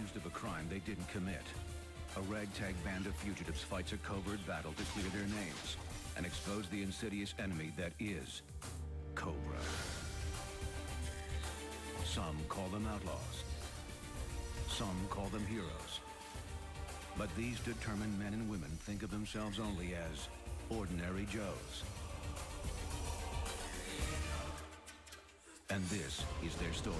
Of a crime they didn't commit. A ragtag band of fugitives fights a covert battle to clear their names and expose the insidious enemy that is Cobra. Some call them outlaws. Some call them heroes. But these determined men and women think of themselves only as ordinary Joes. And this is their story.